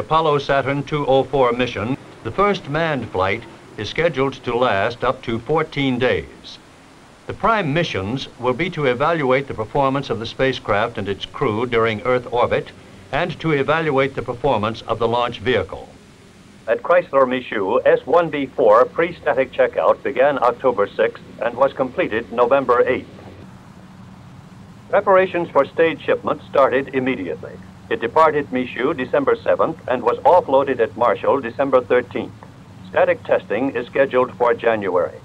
Apollo Saturn 204 mission, the first manned flight is scheduled to last up to 14 days. The prime missions will be to evaluate the performance of the spacecraft and its crew during Earth orbit and to evaluate the performance of the launch vehicle. At Chrysler Michoud, S-1B4 pre-static checkout began October 6th and was completed November 8th. Preparations for stage shipment started immediately. It departed Michoud December 7th and was offloaded at Marshall December 13th. Static testing is scheduled for January.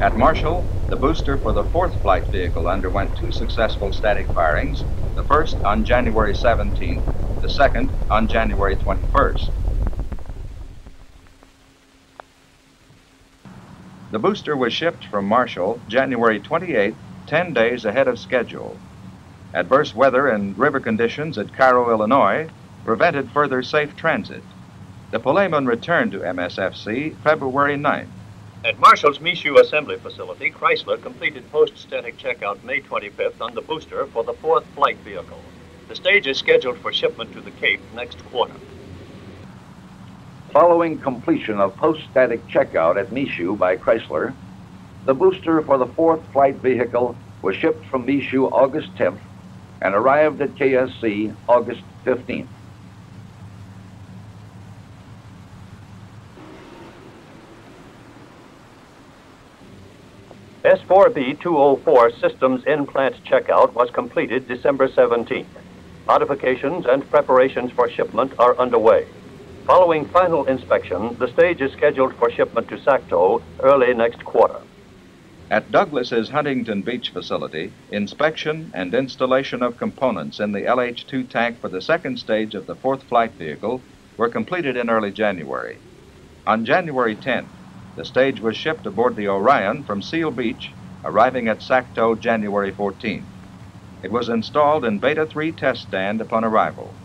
At Marshall, the booster for the fourth flight vehicle underwent two successful static firings, the first on January 17th, the second on January 21st. The booster was shipped from Marshall January 28th 10 days ahead of schedule. Adverse weather and river conditions at Cairo, Illinois, prevented further safe transit. The Palaemon returned to MSFC February 9th. At Marshall's Michoud Assembly Facility, Chrysler completed post-static checkout May 25th on the booster for the fourth flight vehicle. The stage is scheduled for shipment to the Cape next quarter. Following completion of post-static checkout at Michoud by Chrysler, the booster for the fourth flight vehicle was shipped from Michoud August 10th and arrived at KSC August 15th. S4B-204 systems in-plant checkout was completed December 17th. Modifications and preparations for shipment are underway. Following final inspection, the stage is scheduled for shipment to SACTO early next quarter. At Douglas's Huntington Beach facility, inspection and installation of components in the LH-2 tank for the second stage of the fourth flight vehicle were completed in early January. On January 10th, the stage was shipped aboard the Orion from Seal Beach, arriving at SACTO January 14th. It was installed in Beta 3 test stand upon arrival.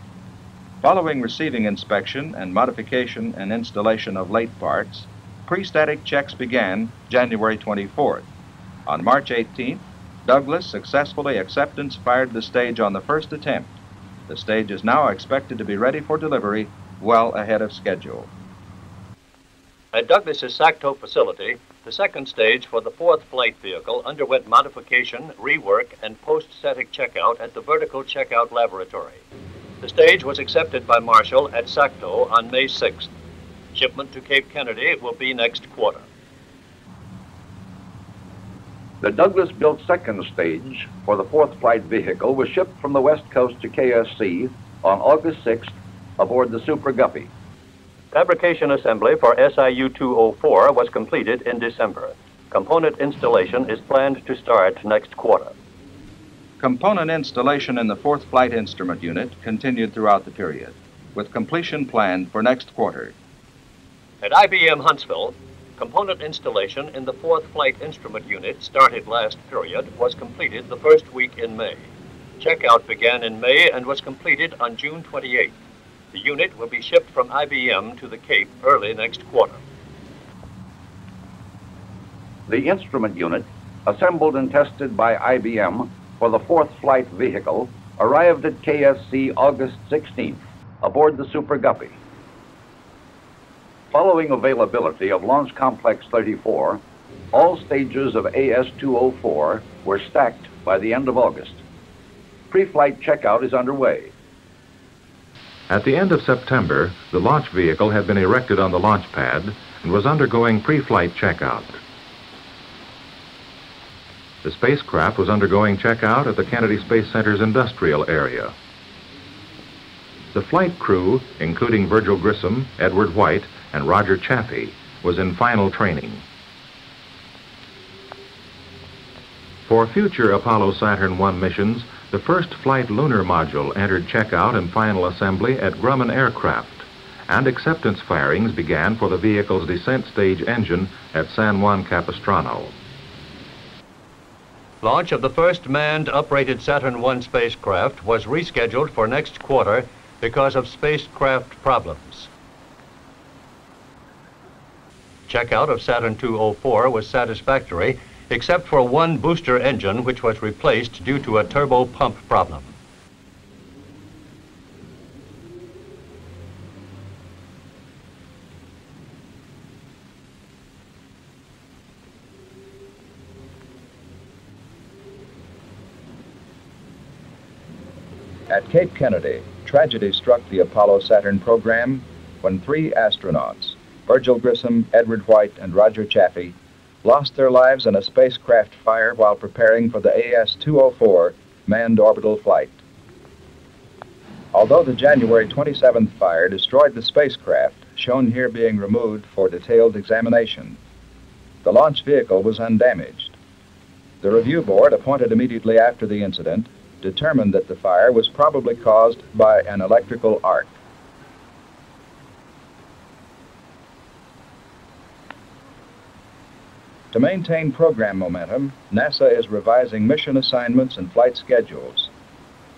Following receiving inspection and modification and installation of late parts, pre-static checks began January 24th. On March 18th, Douglas successfully acceptance fired the stage on the first attempt. The stage is now expected to be ready for delivery well ahead of schedule. At Douglas's SACTO facility, the second stage for the fourth flight vehicle underwent modification, rework, and post-static checkout at the vertical checkout laboratory. The stage was accepted by Marshall at SACTO on May 6th. Shipment to Cape Kennedy will be next quarter. The Douglas built second stage for the fourth flight vehicle was shipped from the West Coast to KSC on August 6th aboard the Super Guppy. Fabrication assembly for SIU 204 was completed in December. Component installation is planned to start next quarter. Component installation in the fourth flight instrument unit continued throughout the period, with completion planned for next quarter. At IBM Huntsville, component installation in the fourth flight instrument unit started last period was completed the first week in May. Checkout began in May and was completed on June 28th. The unit will be shipped from IBM to the Cape early next quarter. The instrument unit, assembled and tested by IBM for the fourth flight vehicle, arrived at KSC August 16th aboard the Super Guppy. Following availability of Launch Complex 34, all stages of AS-204 were stacked by the end of August. Pre-flight checkout is underway. At the end of September, the launch vehicle had been erected on the launch pad and was undergoing pre-flight checkout. The spacecraft was undergoing checkout at the Kennedy Space Center's industrial area. The flight crew, including Virgil Grissom, Edward White, and Roger Chaffee, was in final training. For future Apollo Saturn I missions, the first flight lunar module entered checkout and final assembly at Grumman Aircraft, and acceptance firings began for the vehicle's descent stage engine at San Juan Capistrano. Launch of the first manned uprated Saturn I spacecraft was rescheduled for next quarter because of spacecraft problems. Checkout of Saturn 204 was satisfactory, except for one booster engine which was replaced due to a turbo pump problem. At Cape Kennedy, tragedy struck the Apollo Saturn program when three astronauts, Virgil Grissom, Edward White, and Roger Chaffee, lost their lives in a spacecraft fire while preparing for the AS 204 manned orbital flight. Although the January 27th fire destroyed the spacecraft, shown here being removed for detailed examination, the launch vehicle was undamaged. The review board, appointed immediately after the incident, determined that the fire was probably caused by an electrical arc. To maintain program momentum, NASA is revising mission assignments and flight schedules.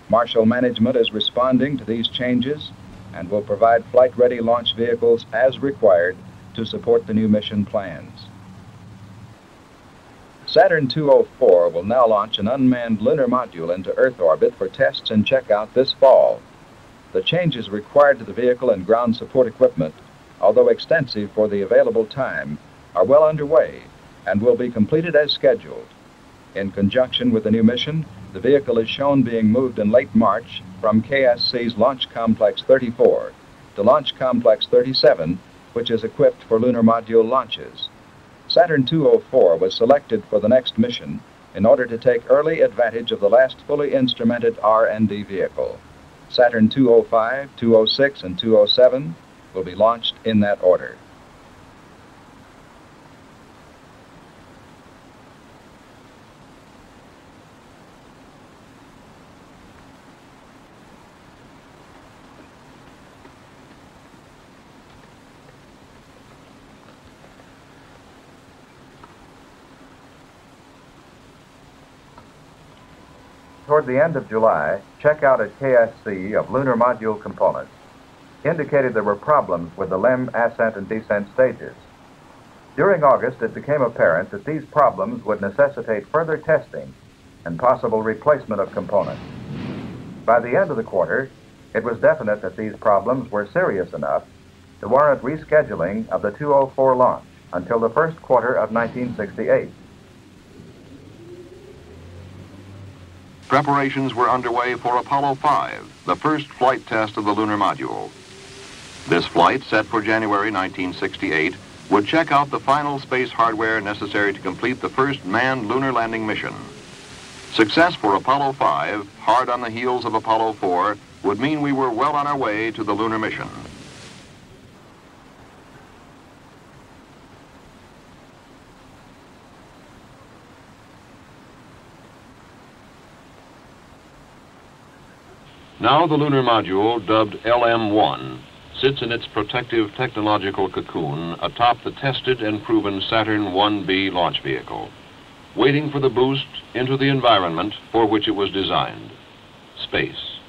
Marshall Management is responding to these changes and will provide flight-ready launch vehicles as required to support the new mission plans. Saturn 204 will now launch an unmanned lunar module into Earth orbit for tests and checkout this fall. The changes required to the vehicle and ground support equipment, although extensive for the available time, are well underway and will be completed as scheduled. In conjunction with the new mission, the vehicle is shown being moved in late March from KSC's Launch Complex 34 to Launch Complex 37, which is equipped for lunar module launches. Saturn 204 was selected for the next mission in order to take early advantage of the last fully instrumented R&D vehicle. Saturn 205, 206, and 207 will be launched in that order. Toward the end of July, checkout at KSC of lunar module components indicated there were problems with the LEM ascent and descent stages. During August, it became apparent that these problems would necessitate further testing and possible replacement of components. By the end of the quarter, it was definite that these problems were serious enough to warrant rescheduling of the 204 launch until the first quarter of 1968. Preparations were underway for Apollo 5, the first flight test of the lunar module. This flight, set for January 1968, would check out the final space hardware necessary to complete the first manned lunar landing mission. Success for Apollo 5, hard on the heels of Apollo 4, would mean we were well on our way to the lunar mission. Now the lunar module, dubbed LM-1, sits in its protective technological cocoon atop the tested and proven Saturn 1B launch vehicle, waiting for the boost into the environment for which it was designed, space.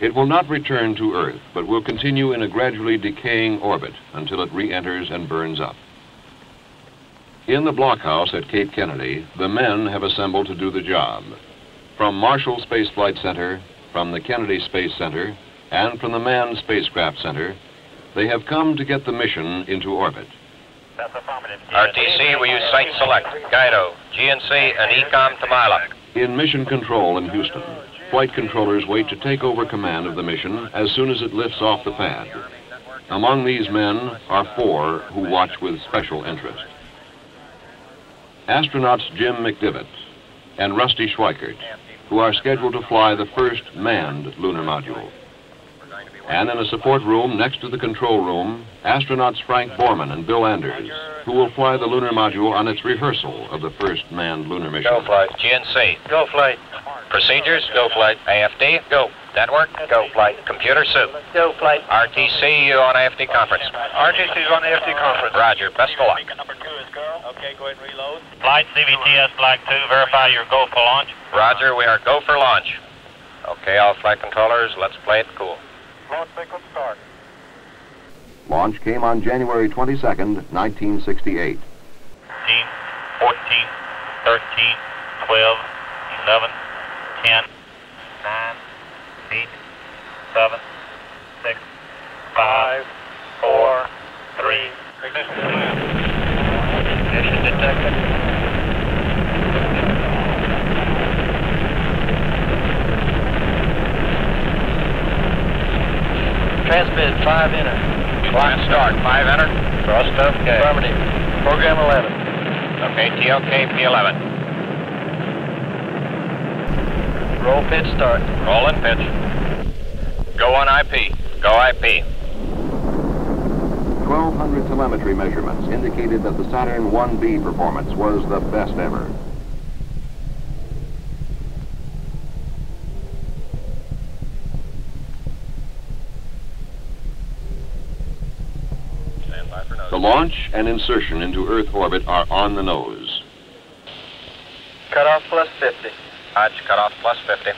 It will not return to Earth, but will continue in a gradually decaying orbit until it re-enters and burns up. In the blockhouse at Cape Kennedy, the men have assembled to do the job. From Marshall Space Flight Center, from the Kennedy Space Center, and from the Manned Spacecraft Center, they have come to get the mission into orbit. RTC, we use Site Select, Guido, GNC, and ECOM to Mila. In Mission Control in Houston, flight controllers wait to take over command of the mission as soon as it lifts off the pad. Among these men are four who watch with special interest. Astronauts Jim McDivitt and Rusty Schweickart, who are scheduled to fly the first manned lunar module. And in a support room next to the control room, astronauts Frank Borman and Bill Anders, who will fly the lunar module on its rehearsal of the first manned lunar mission. Go flight. GNC. Go flight. Procedures. Go flight. AFD. Go. Network. Go flight. Computer soup. Go flight. RTC, you on AFD conference. RTC's on the FD conference. Roger. Best of luck. Number two is go. Okay, go ahead and reload. Flight CVTS Flag 2, verify your go for launch. Roger, we are go for launch. Okay, all flight controllers, let's play it cool. Launch sequence start. Launch came on January 22nd, 1968. 15, 14, 13, 12, 11, 10, 9, 8, 7, 6, 5, 4, 3, ignition detected. Transmit, 5 enter. Climb start, 5 enter. Thrust okay. Affirmative. Program 11. Okay, TLK, P11. Roll pitch start. Rolling pitch. Go on IP. Go IP. 1,200 telemetry measurements indicated that the Saturn 1B performance was the best ever. Stand by for nose. The launch and insertion into Earth orbit are on the nose. Cutoff plus 50. Roger, cut off plus 50.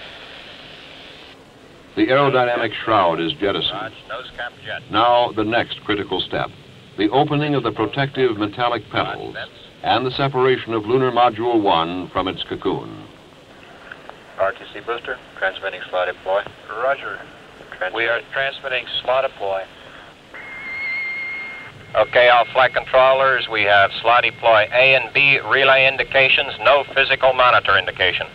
The aerodynamic shroud is jettisoned. Roger, nose cap jet. Now, the next critical step the opening of the protective metallic petals and the separation of Lunar Module 1 from its cocoon. RTC booster, transmitting slot deploy. Roger. We are transmitting slot deploy. Okay, all flight controllers, we have slot deploy A and B relay indications, no physical monitor indication.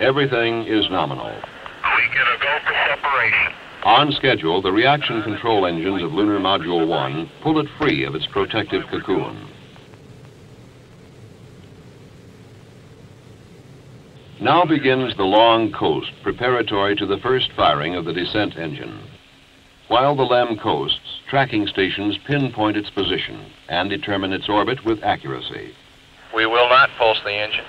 Everything is nominal. We get a go for separation. On schedule, the reaction control engines of Lunar Module 1 pull it free of its protective cocoon. Now begins the long coast preparatory to the first firing of the descent engine. While the LEM coasts, tracking stations pinpoint its position and determine its orbit with accuracy. We will not pulse the engine.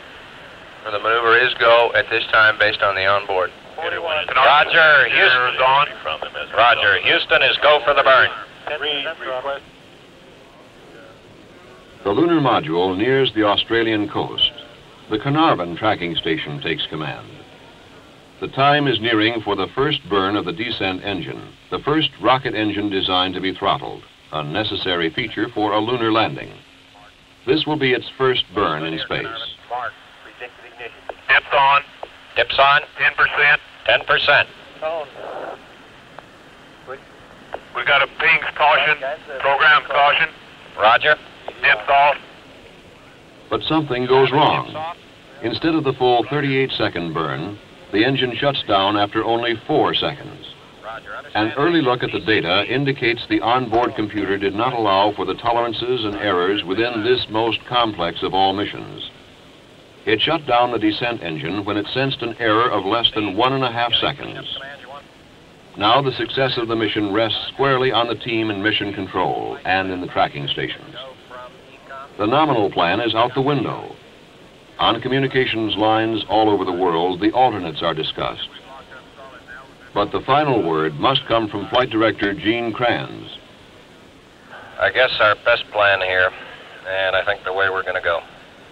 For the maneuver is go at this time based on the onboard. Roger, Houston. on. Roger, Houston is go for the burn. The lunar module nears the Australian coast. The Carnarvon tracking station takes command. The time is nearing for the first burn of the descent engine, the first rocket engine designed to be throttled, a necessary feature for a lunar landing. This will be its first burn in space. Mark. Dips on. Dips on, 10%. 10%. Tone. We got a PGNCS caution. Program caution. Roger. Dips off. But something goes wrong. Instead of the full 38 second burn, the engine shuts down after only 4 seconds. An early look at the data indicates the onboard computer did not allow for the tolerances and errors within this most complex of all missions. It shut down the descent engine when it sensed an error of less than one and a half seconds. Now the success of the mission rests squarely on the team in mission control and in the tracking stations. The nominal plan is out the window. On communications lines all over the world, the alternates are discussed. But the final word must come from Flight Director Gene Kranz. I guess our best plan here, and I think the way we're going to go,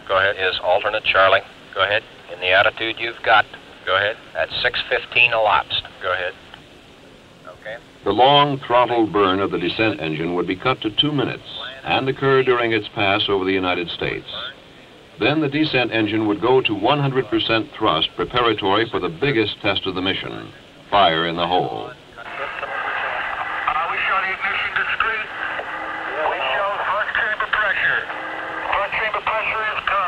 go ahead, is alternate Charlie. Go ahead. In the attitude you've got. Go ahead. At 6.15 elapsed. Go ahead. Okay. The long throttle burn of the descent engine would be cut to two minutes and occur during its pass over the United States. Then the descent engine would go to 100% thrust preparatory for the biggest test of the mission fire in the hole. Uh, we show the ignition discrete. We show front chamber pressure. Front chamber pressure is go.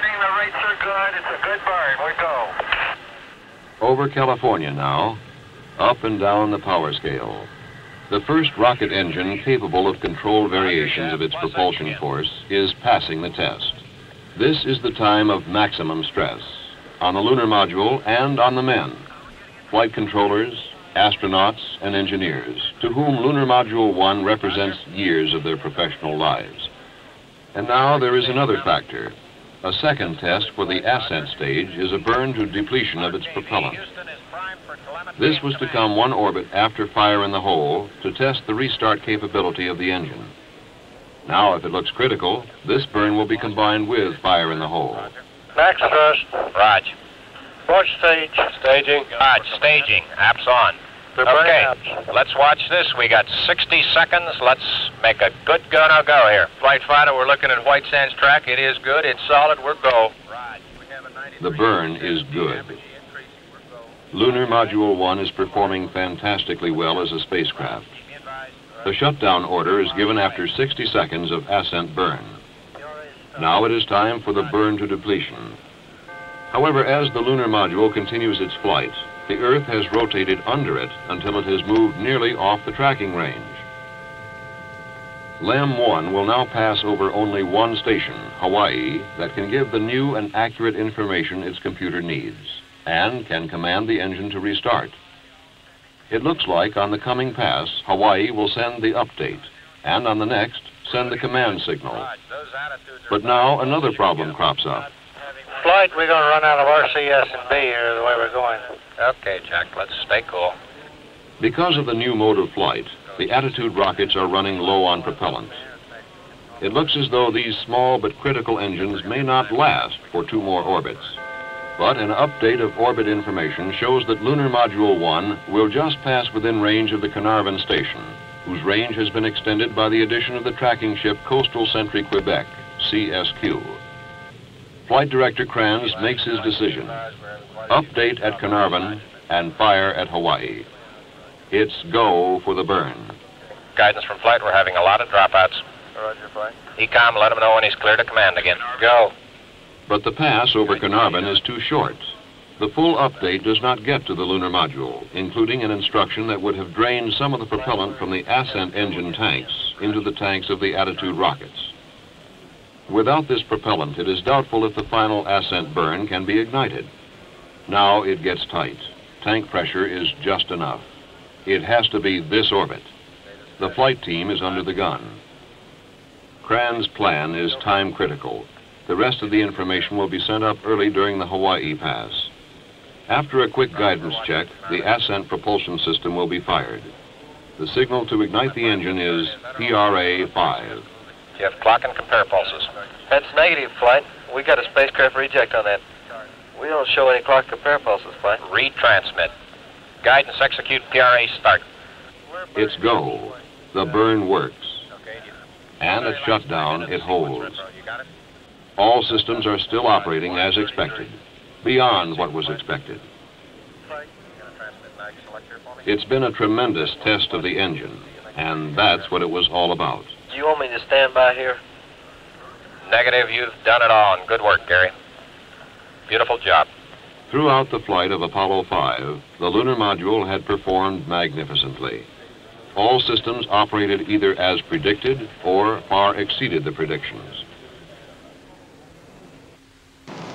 We're. The rates are good. It's a good burn. We go. Over California now, up and down the power scale. The first rocket engine capable of controlled variations of its propulsion force is passing the test. This is the time of maximum stress on the lunar module and on the men, flight controllers, astronauts, and engineers, to whom Lunar Module 1 represents years of their professional lives. And now there is another factor. A second test for the ascent stage is a burn to depletion of its propellant. This was to come one orbit after fire in the hole to test the restart capability of the engine. Now, if it looks critical, this burn will be combined with fire in the hole. Max thrust. Raj. Push stage. Staging. Raj, staging. Apps on. Okay, let's watch this. We got 60 seconds. Let's make a good go no go here. Flight fighter, we're looking at White Sands track. It is good. It's solid. We're go. The burn is good. Lunar Module 1 is performing fantastically well as a spacecraft. The shutdown order is given after 60 seconds of ascent burn. Now it is time for the burn to depletion. However, as the lunar module continues its flight, the Earth has rotated under it until it has moved nearly off the tracking range. LEM-1 will now pass over only one station, Hawaii, that can give the new and accurate information its computer needs and can command the engine to restart. It looks like on the coming pass, Hawaii will send the update, and on the next, send the command signal. But now another problem crops up. Flight, we're going to run out of RCS and B here the way we're going. Okay, Jack, let's stay cool. Because of the new mode of flight, the Attitude rockets are running low on propellant. It looks as though these small but critical engines may not last for two more orbits. But an update of orbit information shows that Lunar Module 1 will just pass within range of the Carnarvon station, whose range has been extended by the addition of the tracking ship Coastal Sentry Quebec, CSQ. Flight Director Kranz makes his decision. Update at Carnarvon and fire at Hawaii. It's go for the burn. Guidance from flight, we're having a lot of dropouts. Roger, flight. ECOM, let him know when he's clear to command again. Go. But the pass over Carnarvon is too short. The full update does not get to the lunar module, including an instruction that would have drained some of the propellant from the ascent engine tanks into the tanks of the Attitude rockets. Without this propellant, it is doubtful if the final ascent burn can be ignited. Now it gets tight. Tank pressure is just enough. It has to be this orbit. The flight team is under the gun. Kranz's plan is time critical. The rest of the information will be sent up early during the Hawaii pass. After a quick guidance check, the ascent propulsion system will be fired. The signal to ignite the engine is PRA 5. You have clock and compare pulses. That's negative, flight. We got a spacecraft reject on that. We don't show any clock compare pulses, flight. Retransmit. Guidance execute PRA start. It's go. The burn works. And at shutdown, it holds. All systems are still operating as expected, beyond what was expected. It's been a tremendous test of the engine, and that's what it was all about. Do you want me to stand by here? Negative, you've done it all, and good work, Gary. Beautiful job. Throughout the flight of Apollo 5, the lunar module had performed magnificently. All systems operated either as predicted or far exceeded the predictions.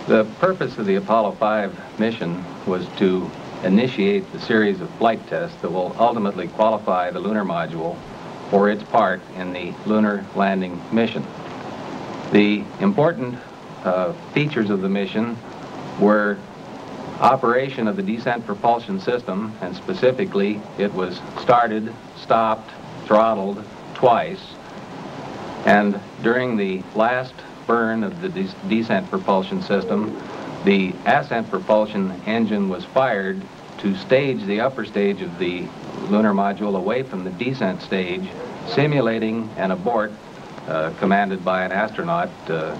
The purpose of the Apollo 5 mission was to initiate the series of flight tests that will ultimately qualify the lunar module for its part in the lunar landing mission. The important uh, features of the mission were operation of the descent propulsion system, and specifically it was started, stopped, throttled twice, and during the last burn of the des descent propulsion system, the ascent propulsion engine was fired to stage the upper stage of the lunar module away from the descent stage, simulating an abort uh, commanded by an astronaut uh,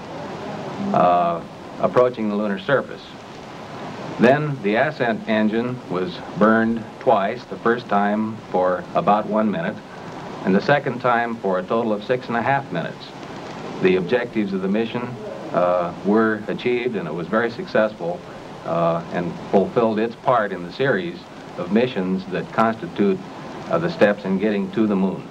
uh, approaching the lunar surface. Then the ascent engine was burned twice, the first time for about one minute, and the second time for a total of six and a half minutes. The objectives of the mission uh, were achieved and it was very successful uh, and fulfilled its part in the series of missions that constitute uh, the steps in getting to the moon.